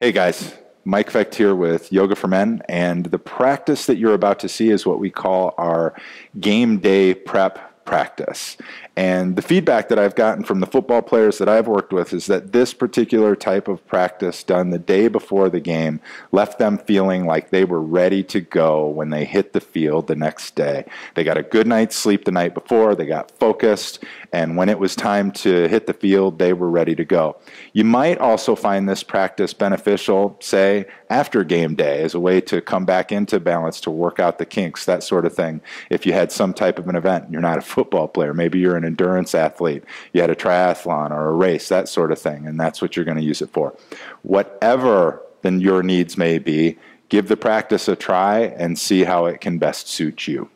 Hey guys, Mike Fecht here with Yoga for Men, and the practice that you're about to see is what we call our game day prep practice. And the feedback that I've gotten from the football players that I've worked with is that this particular type of practice done the day before the game left them feeling like they were ready to go when they hit the field the next day. They got a good night's sleep the night before, they got focused, and when it was time to hit the field, they were ready to go. You might also find this practice beneficial, say, after game day as a way to come back into balance, to work out the kinks, that sort of thing. If you had some type of an event, you're not a football player, maybe you're an endurance athlete, you had a triathlon or a race, that sort of thing, and that's what you're going to use it for. Whatever then your needs may be, give the practice a try and see how it can best suit you.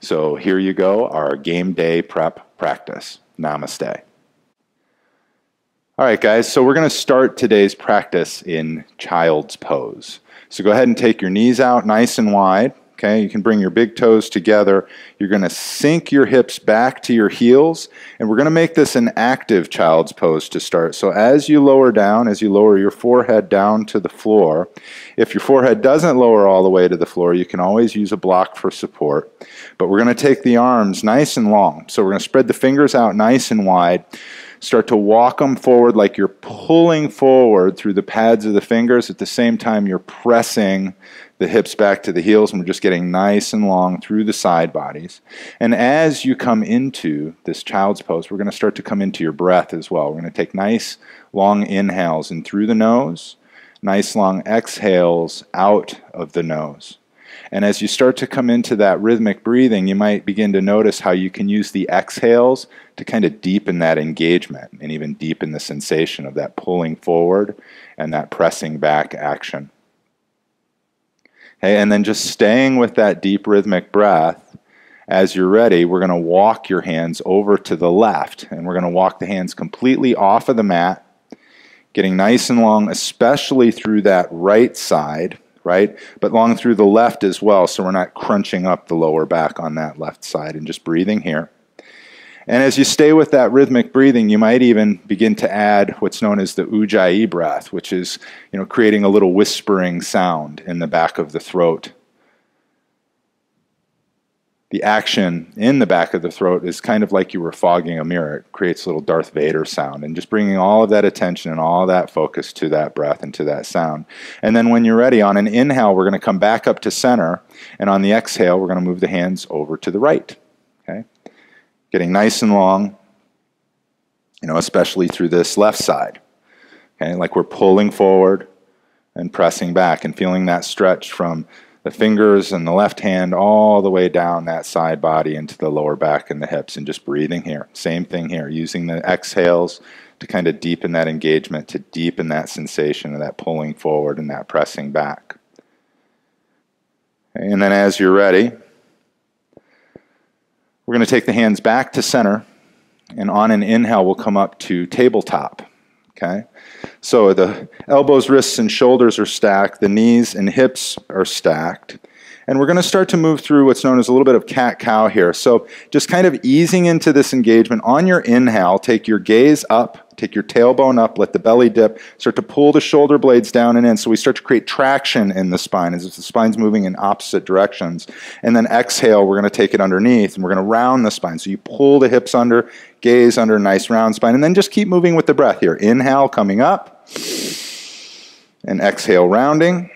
So here you go, our game day prep practice. Namaste. All right, guys, so we're going to start today's practice in child's pose. So go ahead and take your knees out nice and wide. Okay, you can bring your big toes together. You're going to sink your hips back to your heels, and we're going to make this an active child's pose to start. So as you lower down, as you lower your forehead down to the floor, if your forehead doesn't lower all the way to the floor, you can always use a block for support. But we're going to take the arms nice and long. So we're going to spread the fingers out nice and wide. Start to walk them forward like you're pulling forward through the pads of the fingers. At the same time, you're pressing the hips back to the heels, and we're just getting nice and long through the side bodies. And as you come into this child's pose, we're going to start to come into your breath as well. We're going to take nice long inhales in through the nose, nice long exhales out of the nose. And as you start to come into that rhythmic breathing, you might begin to notice how you can use the exhales to kind of deepen that engagement and even deepen the sensation of that pulling forward and that pressing back action. Okay, and then just staying with that deep rhythmic breath. As you're ready, we're going to walk your hands over to the left, and we're going to walk the hands completely off of the mat, getting nice and long, especially through that right side right? But long through the left as well, so we're not crunching up the lower back on that left side and just breathing here. And as you stay with that rhythmic breathing, you might even begin to add what's known as the ujjayi breath, which is you know, creating a little whispering sound in the back of the throat the action in the back of the throat is kind of like you were fogging a mirror. It creates a little Darth Vader sound, and just bringing all of that attention and all that focus to that breath and to that sound. And then when you're ready, on an inhale, we're going to come back up to center, and on the exhale, we're going to move the hands over to the right. Okay, getting nice and long. You know, especially through this left side. Okay, like we're pulling forward and pressing back and feeling that stretch from the fingers and the left hand all the way down that side body into the lower back and the hips and just breathing here. Same thing here, using the exhales to kind of deepen that engagement, to deepen that sensation of that pulling forward and that pressing back. And then as you're ready, we're going to take the hands back to center, and on an inhale, we'll come up to tabletop. Okay? So the elbows, wrists, and shoulders are stacked, the knees and hips are stacked. And we're going to start to move through what's known as a little bit of cat cow here. So just kind of easing into this engagement. On your inhale, take your gaze up, take your tailbone up, let the belly dip, start to pull the shoulder blades down and in. So we start to create traction in the spine as if the spine's moving in opposite directions. And then exhale, we're going to take it underneath and we're going to round the spine. So you pull the hips under, gaze under, nice round spine, and then just keep moving with the breath here. Inhale, coming up, and exhale, rounding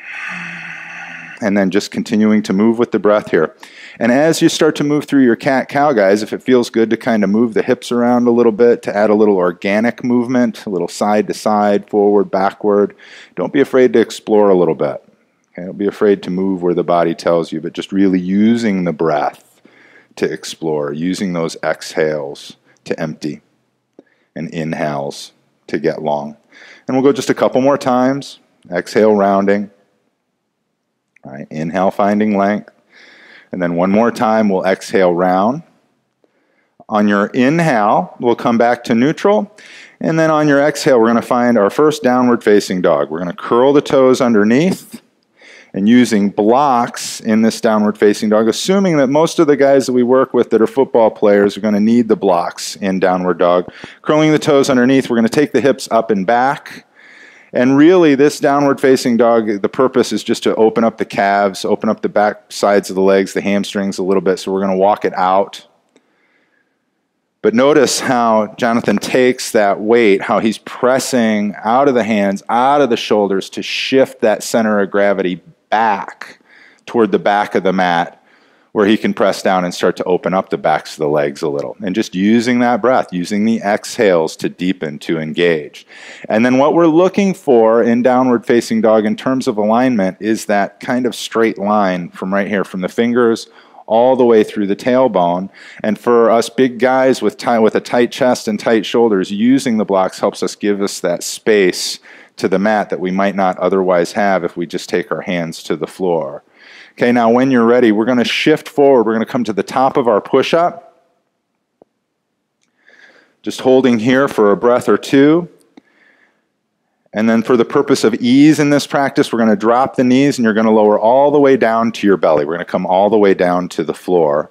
and then just continuing to move with the breath here. And as you start to move through your cat cow, guys, if it feels good to kind of move the hips around a little bit, to add a little organic movement, a little side to side, forward, backward, don't be afraid to explore a little bit. Okay? Don't be afraid to move where the body tells you, but just really using the breath to explore, using those exhales to empty and inhales to get long. And we'll go just a couple more times. Exhale, rounding. Right, inhale, finding length. And then one more time, we'll exhale round. On your inhale, we'll come back to neutral. And then on your exhale, we're going to find our first downward facing dog. We're going to curl the toes underneath and using blocks in this downward facing dog, assuming that most of the guys that we work with that are football players are going to need the blocks in downward dog. Curling the toes underneath, we're going to take the hips up and back And really, this downward facing dog, the purpose is just to open up the calves, open up the back sides of the legs, the hamstrings a little bit. So we're going to walk it out. But notice how Jonathan takes that weight, how he's pressing out of the hands, out of the shoulders to shift that center of gravity back toward the back of the mat where he can press down and start to open up the backs of the legs a little. And just using that breath, using the exhales to deepen, to engage. And then what we're looking for in downward facing dog in terms of alignment is that kind of straight line from right here, from the fingers all the way through the tailbone. And for us big guys with, tight, with a tight chest and tight shoulders, using the blocks helps us give us that space to the mat that we might not otherwise have if we just take our hands to the floor. Okay, now when you're ready, we're going to shift forward. We're going to come to the top of our push up. Just holding here for a breath or two. And then, for the purpose of ease in this practice, we're going to drop the knees and you're going to lower all the way down to your belly. We're going to come all the way down to the floor.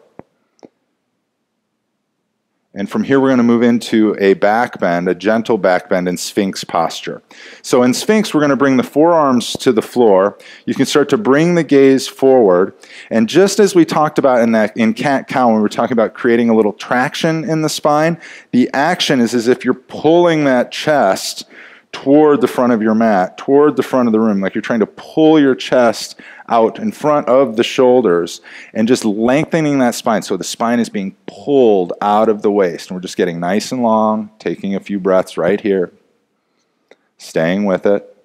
And from here, we're going to move into a back bend, a gentle back bend in Sphinx posture. So in Sphinx, we're going to bring the forearms to the floor. You can start to bring the gaze forward. And just as we talked about in that in cat cow, when we were talking about creating a little traction in the spine, the action is as if you're pulling that chest toward the front of your mat, toward the front of the room, like you're trying to pull your chest out in front of the shoulders and just lengthening that spine. So the spine is being pulled out of the waist. And we're just getting nice and long, taking a few breaths right here, staying with it.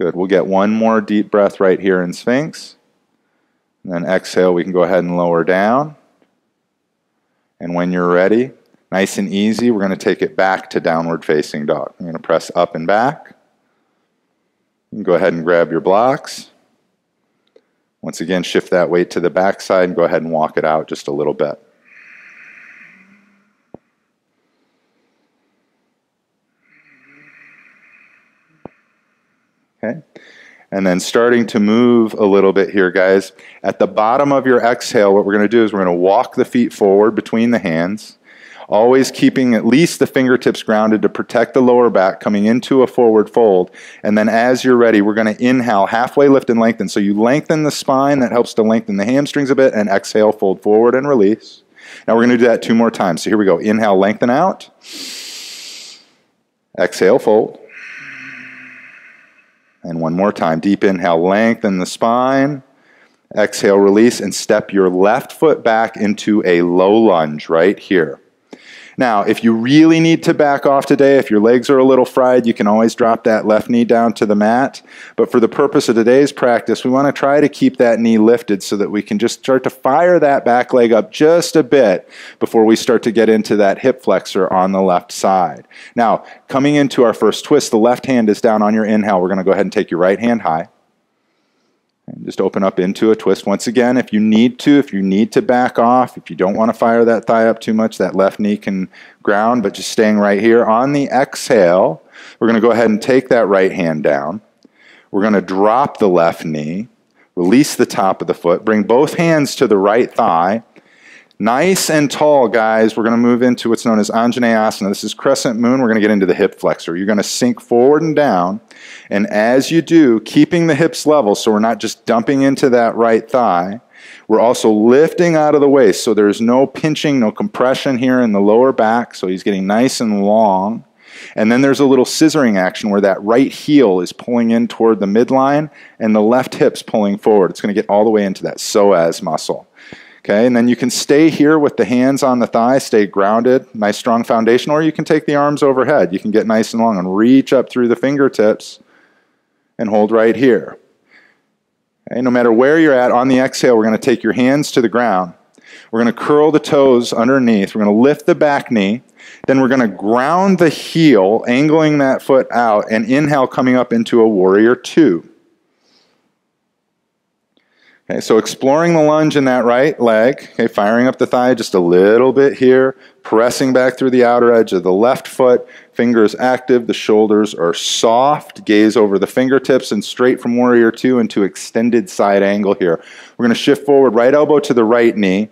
Good. We'll get one more deep breath right here in Sphinx. And then exhale, we can go ahead and lower down. And when you're ready, nice and easy, we're going to take it back to downward facing dog. I'm going to press up and back. You can go ahead and grab your blocks. Once again, shift that weight to the back side and go ahead and walk it out just a little bit. Okay. And then starting to move a little bit here, guys. At the bottom of your exhale, what we're going to do is we're going to walk the feet forward between the hands, always keeping at least the fingertips grounded to protect the lower back, coming into a forward fold. And then as you're ready, we're going to inhale, halfway lift and lengthen. So you lengthen the spine, that helps to lengthen the hamstrings a bit, and exhale, fold forward and release. Now we're going to do that two more times. So here we go. Inhale, lengthen out. Exhale, fold. And one more time. Deep inhale, lengthen the spine. Exhale, release, and step your left foot back into a low lunge right here. Now, if you really need to back off today, if your legs are a little fried, you can always drop that left knee down to the mat. But for the purpose of today's practice, we want to try to keep that knee lifted so that we can just start to fire that back leg up just a bit before we start to get into that hip flexor on the left side. Now, coming into our first twist, the left hand is down on your inhale. We're going to go ahead and take your right hand high. And just open up into a twist. Once again, if you need to, if you need to back off, if you don't want to fire that thigh up too much, that left knee can ground, but just staying right here. On the exhale, we're going to go ahead and take that right hand down. We're going to drop the left knee, release the top of the foot, bring both hands to the right thigh, Nice and tall, guys. We're going to move into what's known as Anjaneyasana. This is crescent moon. We're going to get into the hip flexor. You're going to sink forward and down. And as you do, keeping the hips level so we're not just dumping into that right thigh, we're also lifting out of the waist. So there's no pinching, no compression here in the lower back. So he's getting nice and long. And then there's a little scissoring action where that right heel is pulling in toward the midline and the left hip's pulling forward. It's going to get all the way into that psoas muscle. Okay, and then you can stay here with the hands on the thigh, stay grounded, nice strong foundation, or you can take the arms overhead. You can get nice and long and reach up through the fingertips and hold right here. Okay, no matter where you're at on the exhale, we're going to take your hands to the ground. We're going to curl the toes underneath. We're going to lift the back knee. Then we're going to ground the heel, angling that foot out, and inhale coming up into a warrior two. Okay, so exploring the lunge in that right leg, okay, firing up the thigh just a little bit here, pressing back through the outer edge of the left foot, fingers active, the shoulders are soft, gaze over the fingertips and straight from warrior two into extended side angle here. We're going to shift forward, right elbow to the right knee.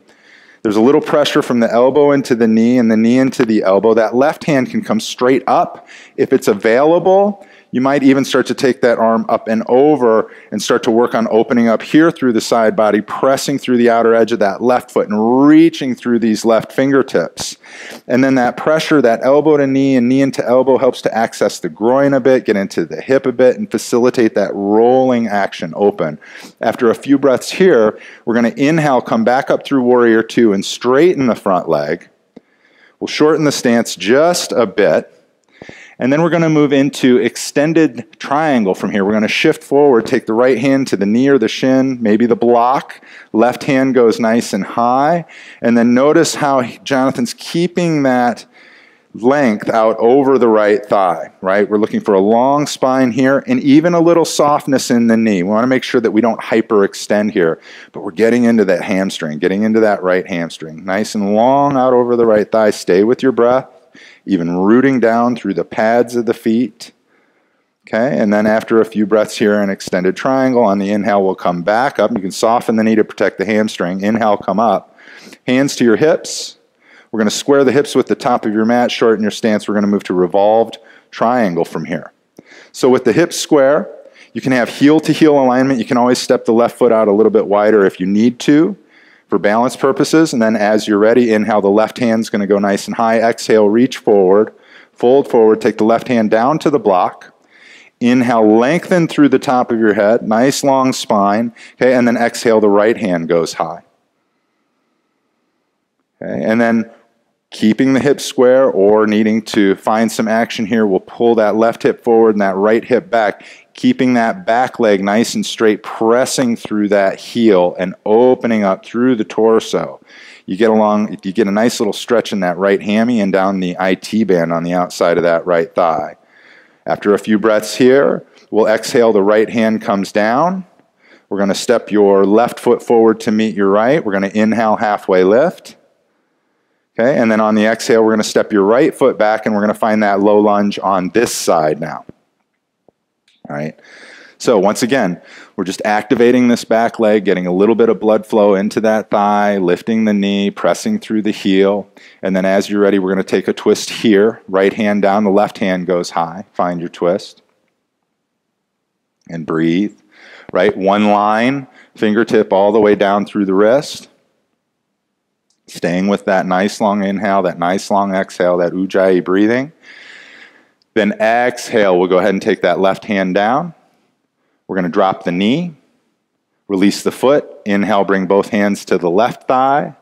There's a little pressure from the elbow into the knee and the knee into the elbow. That left hand can come straight up if it's available you might even start to take that arm up and over and start to work on opening up here through the side body, pressing through the outer edge of that left foot and reaching through these left fingertips. And then that pressure, that elbow to knee and knee into elbow helps to access the groin a bit, get into the hip a bit, and facilitate that rolling action open. After a few breaths here, we're going to inhale, come back up through warrior two and straighten the front leg. We'll shorten the stance just a bit. And then we're going to move into extended triangle from here. We're going to shift forward, take the right hand to the knee or the shin, maybe the block. Left hand goes nice and high. And then notice how Jonathan's keeping that length out over the right thigh, right? We're looking for a long spine here and even a little softness in the knee. We want to make sure that we don't hyperextend here, but we're getting into that hamstring, getting into that right hamstring. Nice and long out over the right thigh. Stay with your breath even rooting down through the pads of the feet. Okay, and then after a few breaths here, an extended triangle. On the inhale, we'll come back up. You can soften the knee to protect the hamstring. Inhale, come up. Hands to your hips. We're going to square the hips with the top of your mat, shorten your stance. We're going to move to revolved triangle from here. So with the hips square, you can have heel to heel alignment. You can always step the left foot out a little bit wider if you need to for balance purposes. And then as you're ready, inhale, the left hand's going to go nice and high. Exhale, reach forward, fold forward, take the left hand down to the block. Inhale, lengthen through the top of your head, nice long spine. Okay, and then exhale, the right hand goes high. Okay, and then keeping the hips square or needing to find some action here, we'll pull that left hip forward and that right hip back keeping that back leg nice and straight, pressing through that heel and opening up through the torso. You get along, you get a nice little stretch in that right hammy and down the IT band on the outside of that right thigh. After a few breaths here, we'll exhale, the right hand comes down. We're going to step your left foot forward to meet your right. We're going to inhale, halfway lift. Okay, and then on the exhale, we're going to step your right foot back and we're going to find that low lunge on this side now. All right. So once again, we're just activating this back leg, getting a little bit of blood flow into that thigh, lifting the knee, pressing through the heel. And then as you're ready, we're going to take a twist here. Right hand down, the left hand goes high. Find your twist. And breathe. Right? One line, fingertip all the way down through the wrist. Staying with that nice long inhale, that nice long exhale, that ujjayi breathing. Then exhale, we'll go ahead and take that left hand down. We're going to drop the knee, release the foot. Inhale, bring both hands to the left thigh.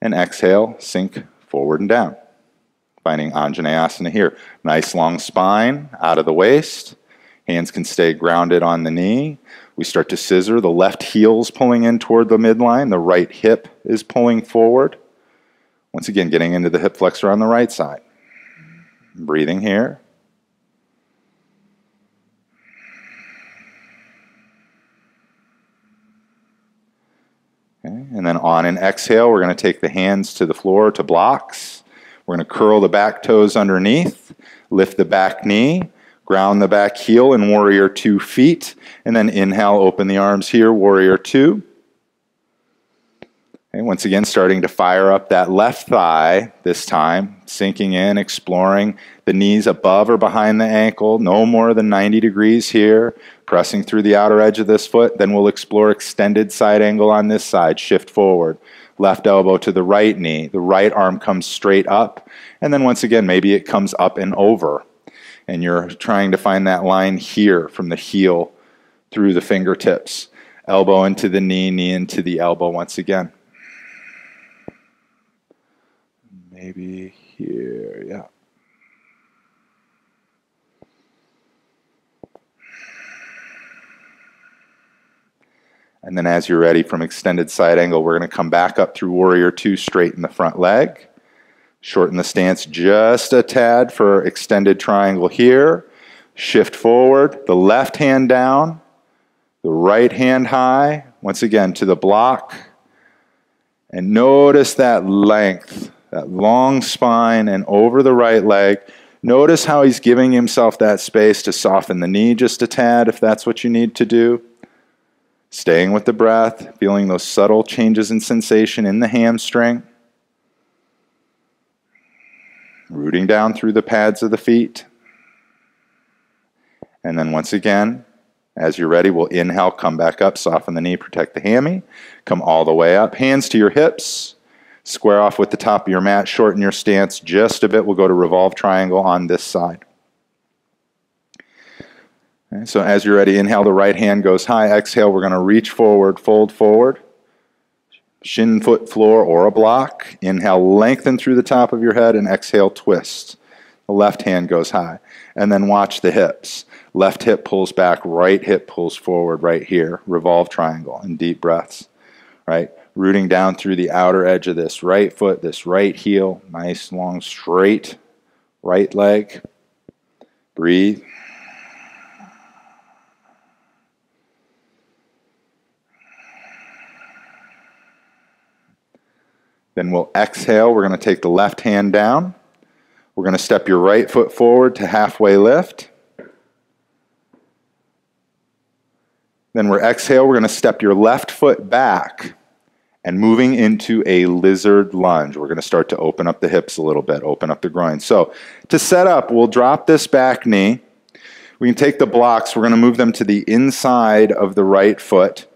And exhale, sink forward and down. Finding Anjaneyasana here. Nice long spine out of the waist. Hands can stay grounded on the knee. We start to scissor. The left heel's pulling in toward the midline. The right hip is pulling forward. Once again, getting into the hip flexor on the right side. Breathing here. Okay, and then on an exhale, we're going to take the hands to the floor to blocks. We're going to curl the back toes underneath, lift the back knee, ground the back heel in warrior two feet, and then inhale, open the arms here, warrior two. Okay, once again, starting to fire up that left thigh this time, sinking in, exploring the knees above or behind the ankle, no more than 90 degrees here, pressing through the outer edge of this foot. Then we'll explore extended side angle on this side, shift forward. Left elbow to the right knee, the right arm comes straight up, and then once again, maybe it comes up and over. And you're trying to find that line here from the heel through the fingertips. Elbow into the knee, knee into the elbow once again. Maybe here, yeah. And then as you're ready from extended side angle, we're going to come back up through warrior two, straighten the front leg. Shorten the stance just a tad for extended triangle here. Shift forward, the left hand down, the right hand high, once again to the block. And notice that length, that long spine, and over the right leg. Notice how he's giving himself that space to soften the knee just a tad if that's what you need to do. Staying with the breath, feeling those subtle changes in sensation in the hamstring. Rooting down through the pads of the feet. And then once again, as you're ready, we'll inhale, come back up, soften the knee, protect the hammy. Come all the way up. Hands to your hips. Square off with the top of your mat, shorten your stance just a bit. We'll go to revolve triangle on this side. Okay, so as you're ready, inhale, the right hand goes high. Exhale, we're going to reach forward, fold forward. Shin, foot, floor, or a block. Inhale, lengthen through the top of your head, and exhale, twist. The left hand goes high. And then watch the hips. Left hip pulls back, right hip pulls forward right here. Revolve triangle and deep breaths. Right? Rooting down through the outer edge of this right foot, this right heel. Nice, long, straight right leg. Breathe. Then we'll exhale. We're going to take the left hand down. We're going to step your right foot forward to halfway lift. Then we're exhale. We're going to step your left foot back and moving into a lizard lunge. We're going to start to open up the hips a little bit, open up the groin. So to set up, we'll drop this back knee. We can take the blocks. We're going to move them to the inside of the right foot.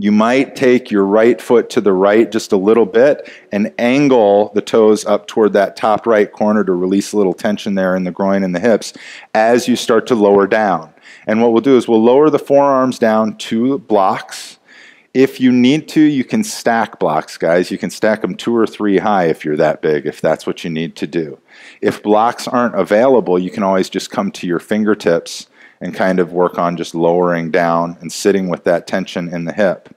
You might take your right foot to the right just a little bit and angle the toes up toward that top right corner to release a little tension there in the groin and the hips as you start to lower down. And what we'll do is we'll lower the forearms down two blocks. If you need to, you can stack blocks, guys. You can stack them two or three high if you're that big, if that's what you need to do. If blocks aren't available, you can always just come to your fingertips and kind of work on just lowering down and sitting with that tension in the hip,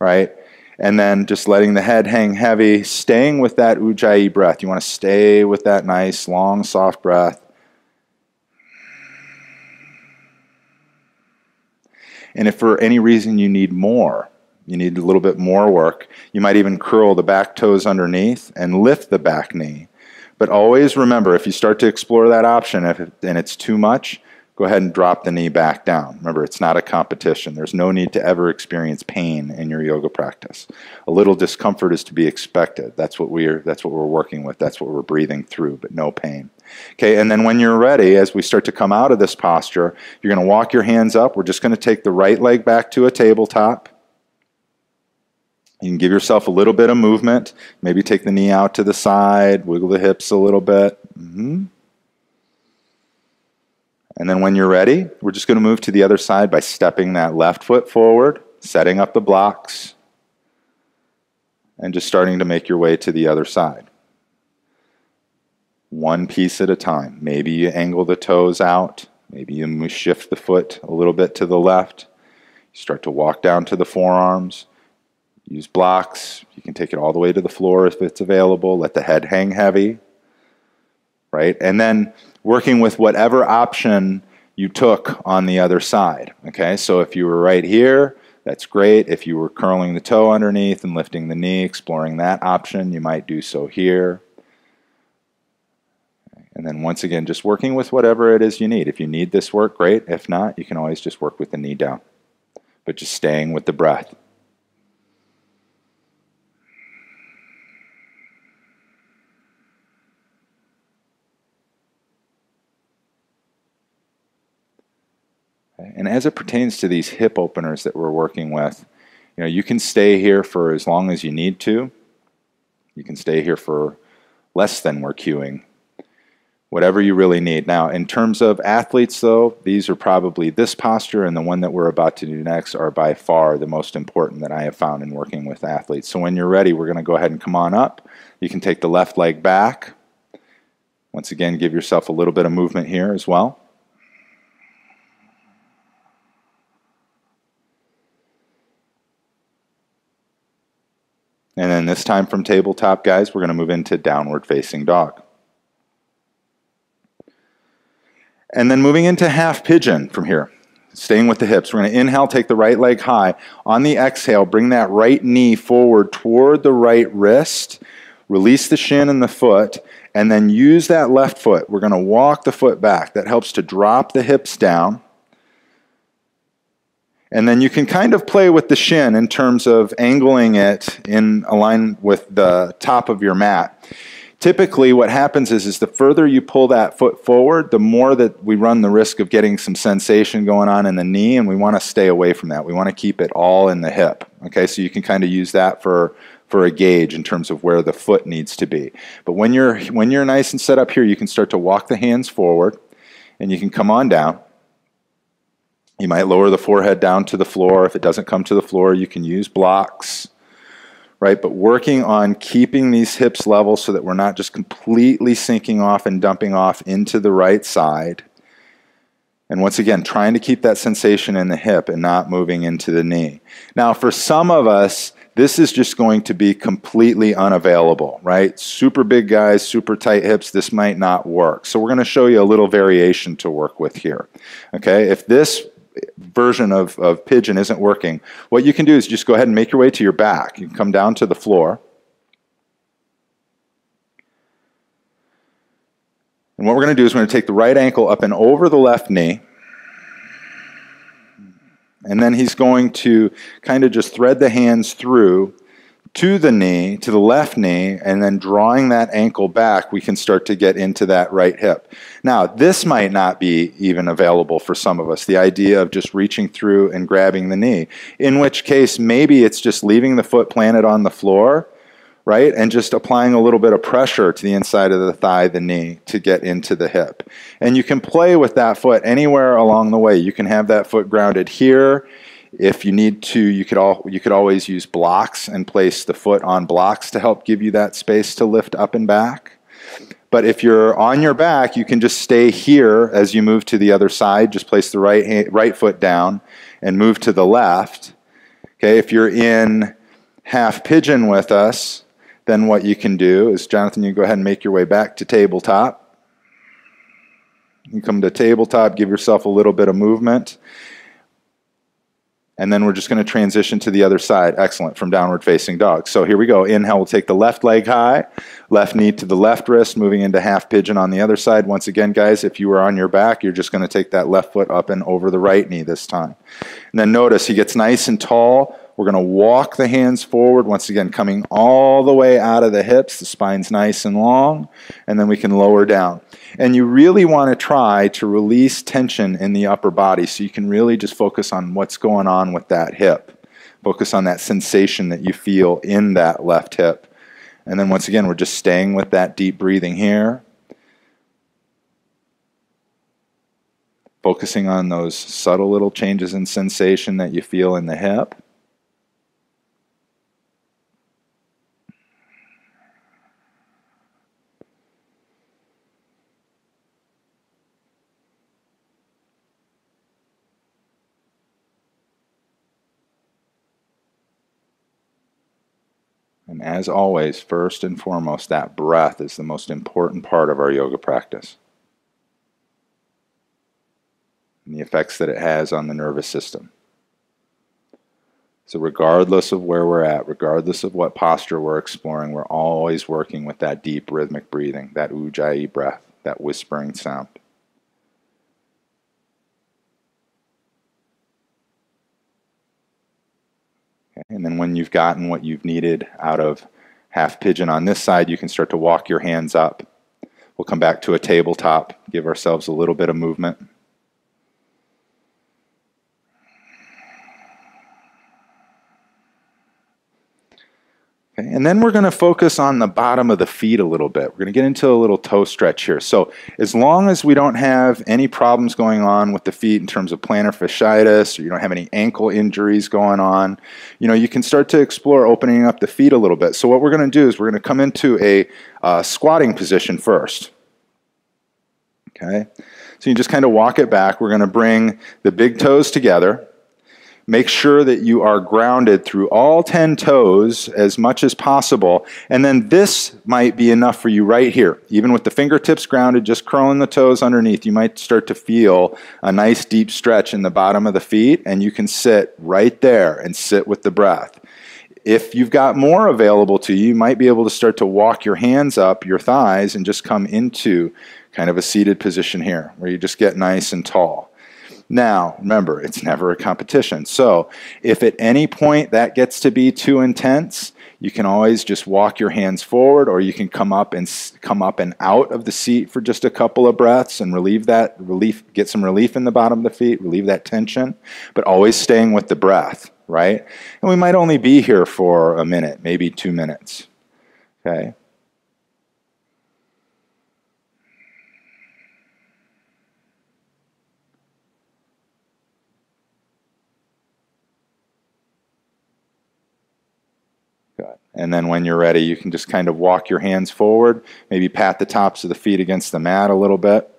right? And then just letting the head hang heavy, staying with that ujjayi breath. You want to stay with that nice, long, soft breath. And if for any reason you need more, you need a little bit more work, you might even curl the back toes underneath and lift the back knee. But always remember if you start to explore that option and it's too much, go ahead and drop the knee back down. Remember, it's not a competition. There's no need to ever experience pain in your yoga practice. A little discomfort is to be expected. That's what we're that's what we're working with. That's what we're breathing through, but no pain. Okay, and then when you're ready, as we start to come out of this posture, you're going to walk your hands up. We're just going to take the right leg back to a tabletop. You can give yourself a little bit of movement. Maybe take the knee out to the side, wiggle the hips a little bit. Mm-hmm. And then when you're ready, we're just going to move to the other side by stepping that left foot forward, setting up the blocks, and just starting to make your way to the other side. One piece at a time. Maybe you angle the toes out. Maybe you shift the foot a little bit to the left. You start to walk down to the forearms. Use blocks. You can take it all the way to the floor if it's available. Let the head hang heavy. Right? And then working with whatever option you took on the other side. Okay, so if you were right here, that's great. If you were curling the toe underneath and lifting the knee, exploring that option, you might do so here. And then once again, just working with whatever it is you need. If you need this work, great. If not, you can always just work with the knee down. But just staying with the breath. And as it pertains to these hip openers that we're working with, you know, you can stay here for as long as you need to. You can stay here for less than we're cueing. Whatever you really need. Now, in terms of athletes, though, these are probably this posture and the one that we're about to do next are by far the most important that I have found in working with athletes. So when you're ready, we're going to go ahead and come on up. You can take the left leg back. Once again, give yourself a little bit of movement here as well. And then this time from tabletop, guys, we're going to move into downward facing dog. And then moving into half pigeon from here. staying with the hips. We're going to inhale, take the right leg high. On the exhale, bring that right knee forward toward the right wrist. Release the shin and the foot, and then use that left foot. We're going to walk the foot back. That helps to drop the hips down. And then you can kind of play with the shin in terms of angling it in align with the top of your mat. Typically, what happens is, is the further you pull that foot forward, the more that we run the risk of getting some sensation going on in the knee, and we want to stay away from that. We want to keep it all in the hip. Okay, so you can kind of use that for for a gauge in terms of where the foot needs to be. But when you're when you're nice and set up here, you can start to walk the hands forward, and you can come on down. You might lower the forehead down to the floor. If it doesn't come to the floor, you can use blocks, right? But working on keeping these hips level so that we're not just completely sinking off and dumping off into the right side. And once again, trying to keep that sensation in the hip and not moving into the knee. Now, for some of us, this is just going to be completely unavailable, right? Super big guys, super tight hips, this might not work. So we're going to show you a little variation to work with here. Okay, if this version of, of pigeon isn't working, what you can do is just go ahead and make your way to your back. You can come down to the floor. And what we're going to do is we're going to take the right ankle up and over the left knee. And then he's going to kind of just thread the hands through to the knee, to the left knee, and then drawing that ankle back, we can start to get into that right hip. Now, this might not be even available for some of us, the idea of just reaching through and grabbing the knee, in which case maybe it's just leaving the foot planted on the floor, right, and just applying a little bit of pressure to the inside of the thigh, the knee, to get into the hip. And you can play with that foot anywhere along the way. You can have that foot grounded here if you need to, you could all you could always use blocks and place the foot on blocks to help give you that space to lift up and back. But if you're on your back, you can just stay here as you move to the other side. Just place the right hand, right foot down and move to the left. Okay, if you're in half pigeon with us, then what you can do is, Jonathan, you go ahead and make your way back to tabletop. You come to tabletop, give yourself a little bit of movement. And then we're just going to transition to the other side. Excellent, from downward facing dog. So here we go. Inhale, we'll take the left leg high, left knee to the left wrist, moving into half pigeon on the other side. Once again, guys, if you were on your back, you're just going to take that left foot up and over the right knee this time. And then notice he gets nice and tall, we're going to walk the hands forward, once again, coming all the way out of the hips. The spine's nice and long, and then we can lower down. And you really want to try to release tension in the upper body so you can really just focus on what's going on with that hip. Focus on that sensation that you feel in that left hip. And then once again, we're just staying with that deep breathing here. Focusing on those subtle little changes in sensation that you feel in the hip. And as always, first and foremost, that breath is the most important part of our yoga practice. And the effects that it has on the nervous system. So, regardless of where we're at, regardless of what posture we're exploring, we're always working with that deep rhythmic breathing, that ujjayi breath, that whispering sound. And then when you've gotten what you've needed out of half pigeon on this side, you can start to walk your hands up. We'll come back to a tabletop, give ourselves a little bit of movement. Okay, and then we're going to focus on the bottom of the feet a little bit. We're going to get into a little toe stretch here. So as long as we don't have any problems going on with the feet in terms of plantar fasciitis, or you don't have any ankle injuries going on, you know, you can start to explore opening up the feet a little bit. So what we're going to do is we're going to come into a uh, squatting position first. Okay, so you just kind of walk it back. We're going to bring the big toes together Make sure that you are grounded through all 10 toes as much as possible. And then this might be enough for you right here. Even with the fingertips grounded, just curling the toes underneath, you might start to feel a nice deep stretch in the bottom of the feet, and you can sit right there and sit with the breath. If you've got more available to you, you might be able to start to walk your hands up your thighs and just come into kind of a seated position here where you just get nice and tall. Now, remember, it's never a competition. So, if at any point that gets to be too intense, you can always just walk your hands forward or you can come up and come up and out of the seat for just a couple of breaths and relieve that relief get some relief in the bottom of the feet, relieve that tension, but always staying with the breath, right? And we might only be here for a minute, maybe 2 minutes. Okay? And then when you're ready, you can just kind of walk your hands forward, maybe pat the tops of the feet against the mat a little bit.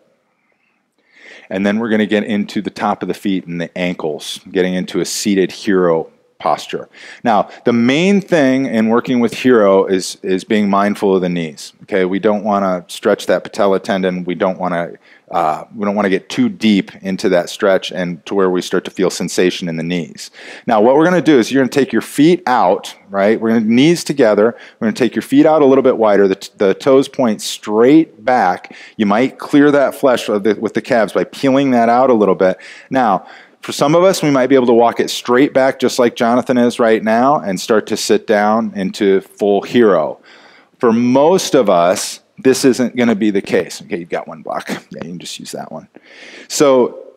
And then we're going to get into the top of the feet and the ankles, getting into a seated hero posture. Now, the main thing in working with hero is is being mindful of the knees. Okay, we don't want to stretch that patella tendon. We don't want to uh, we don't want to get too deep into that stretch and to where we start to feel sensation in the knees. Now, what we're going to do is you're going to take your feet out, right? We're going to knees together. We're going to take your feet out a little bit wider. The, the toes point straight back. You might clear that flesh the, with the calves by peeling that out a little bit. Now, for some of us, we might be able to walk it straight back, just like Jonathan is right now, and start to sit down into full hero. For most of us, this isn't going to be the case. Okay, you've got one block. Yeah, you can just use that one. So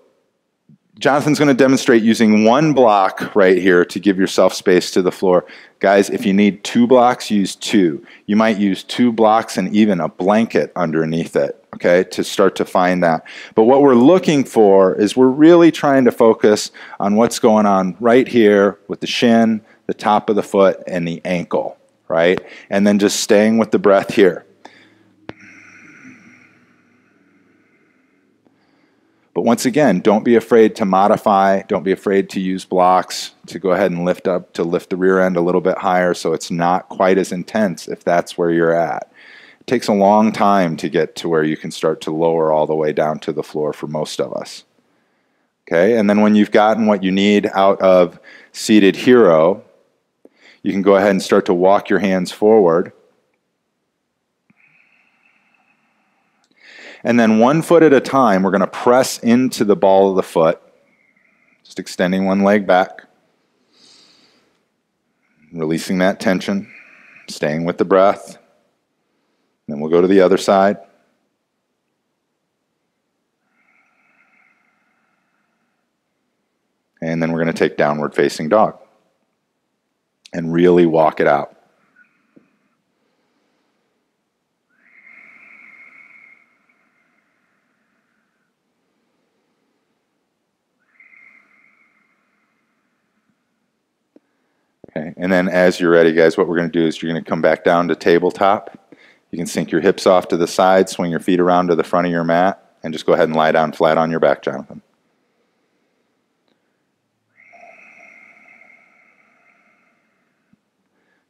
Jonathan's going to demonstrate using one block right here to give yourself space to the floor. Guys, if you need two blocks, use two. You might use two blocks and even a blanket underneath it, okay, to start to find that. But what we're looking for is we're really trying to focus on what's going on right here with the shin, the top of the foot, and the ankle, right? And then just staying with the breath here. But once again, don't be afraid to modify. Don't be afraid to use blocks to go ahead and lift up, to lift the rear end a little bit higher so it's not quite as intense if that's where you're at. It takes a long time to get to where you can start to lower all the way down to the floor for most of us. Okay, and then when you've gotten what you need out of seated hero, you can go ahead and start to walk your hands forward And then one foot at a time, we're going to press into the ball of the foot, just extending one leg back, releasing that tension, staying with the breath. Then we'll go to the other side. And then we're going to take downward facing dog and really walk it out. Okay, and then as you're ready, guys, what we're going to do is you're going to come back down to tabletop. You can sink your hips off to the side, swing your feet around to the front of your mat, and just go ahead and lie down flat on your back, Jonathan.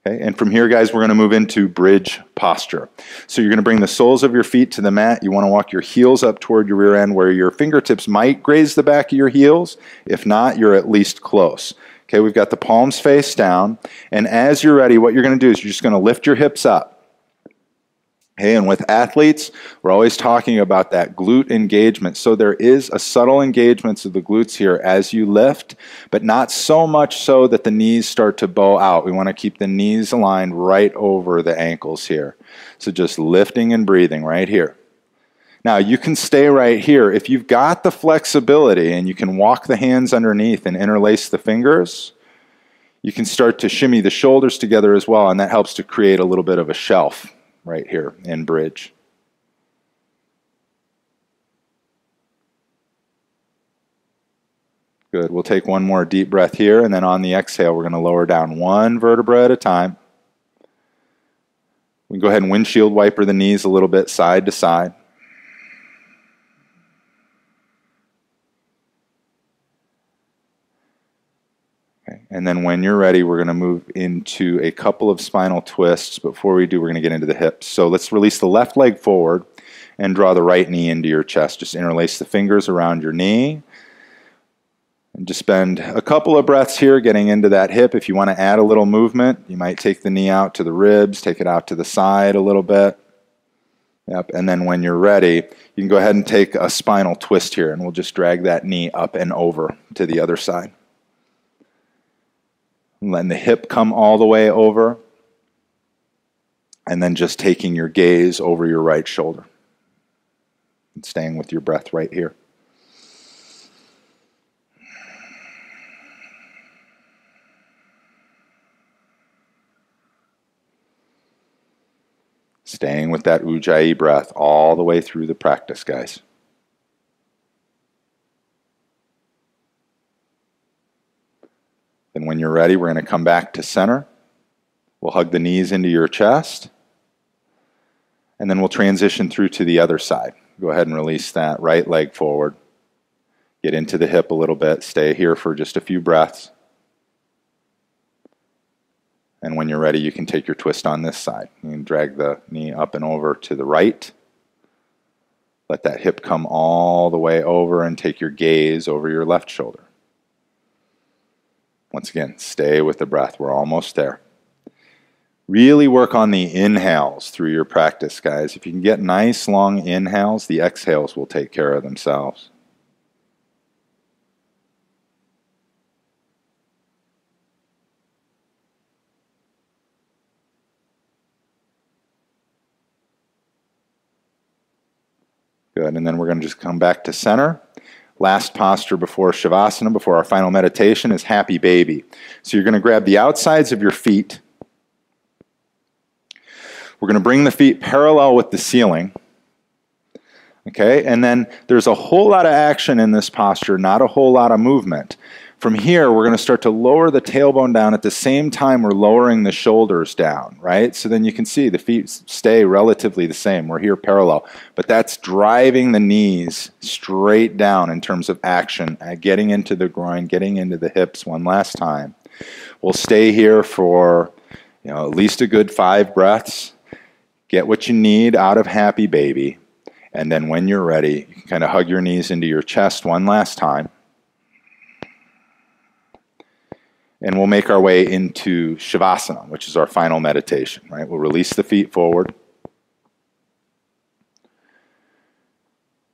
Okay, and from here, guys, we're going to move into bridge posture. So you're going to bring the soles of your feet to the mat. You want to walk your heels up toward your rear end where your fingertips might graze the back of your heels. If not, you're at least close. Okay, we've got the palms face down. And as you're ready, what you're going to do is you're just going to lift your hips up. Okay, and with athletes, we're always talking about that glute engagement. So there is a subtle engagement of the glutes here as you lift, but not so much so that the knees start to bow out. We want to keep the knees aligned right over the ankles here. So just lifting and breathing right here. Now, you can stay right here. If you've got the flexibility and you can walk the hands underneath and interlace the fingers, you can start to shimmy the shoulders together as well, and that helps to create a little bit of a shelf right here in bridge. Good. We'll take one more deep breath here, and then on the exhale, we're going to lower down one vertebra at a time. We can go ahead and windshield wiper the knees a little bit side to side. And then when you're ready, we're going to move into a couple of spinal twists. Before we do, we're going to get into the hips. So let's release the left leg forward and draw the right knee into your chest. Just interlace the fingers around your knee. And just spend a couple of breaths here getting into that hip. If you want to add a little movement, you might take the knee out to the ribs, take it out to the side a little bit. Yep, and then when you're ready, you can go ahead and take a spinal twist here, and we'll just drag that knee up and over to the other side. Letting the hip come all the way over, and then just taking your gaze over your right shoulder. And staying with your breath right here. Staying with that Ujjayi breath all the way through the practice, guys. Then, when you're ready, we're going to come back to center. We'll hug the knees into your chest. And then we'll transition through to the other side. Go ahead and release that right leg forward. Get into the hip a little bit. Stay here for just a few breaths. And when you're ready, you can take your twist on this side. You can drag the knee up and over to the right. Let that hip come all the way over and take your gaze over your left shoulder. Once again, stay with the breath. We're almost there. Really work on the inhales through your practice, guys. If you can get nice long inhales, the exhales will take care of themselves. Good. And then we're going to just come back to center. Last posture before Shavasana, before our final meditation, is Happy Baby. So you're going to grab the outsides of your feet. We're going to bring the feet parallel with the ceiling. Okay, and then there's a whole lot of action in this posture, not a whole lot of movement. From here, we're going to start to lower the tailbone down at the same time we're lowering the shoulders down, right? So then you can see the feet stay relatively the same. We're here parallel, but that's driving the knees straight down in terms of action, uh, getting into the groin, getting into the hips one last time. We'll stay here for you know, at least a good five breaths. Get what you need out of Happy Baby. And then when you're ready, you can kind of hug your knees into your chest one last time. And we'll make our way into Shavasana, which is our final meditation, right? We'll release the feet forward.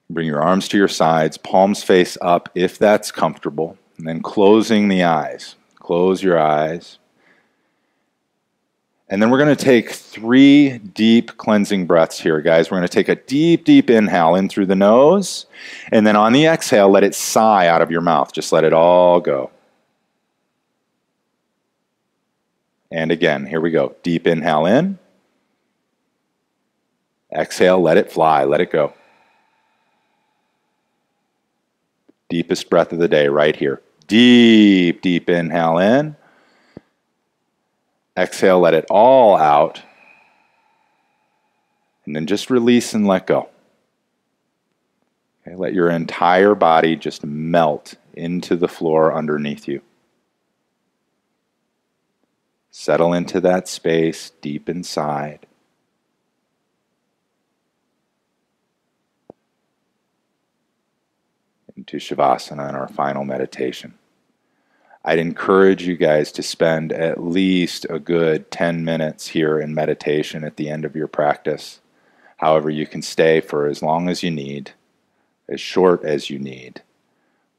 Bring your arms to your sides, palms face up if that's comfortable, and then closing the eyes. Close your eyes. And then we're going to take three deep cleansing breaths here, guys. We're going to take a deep, deep inhale in through the nose. And then on the exhale, let it sigh out of your mouth. Just let it all go. And again, here we go. Deep inhale in. Exhale, let it fly, let it go. Deepest breath of the day right here. Deep, deep inhale in. Exhale, let it all out. And then just release and let go. Okay, let your entire body just melt into the floor underneath you. Settle into that space deep inside. Into Shavasana and our final meditation. I'd encourage you guys to spend at least a good 10 minutes here in meditation at the end of your practice. However, you can stay for as long as you need, as short as you need.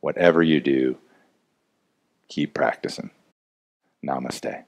Whatever you do, keep practicing. Namaste.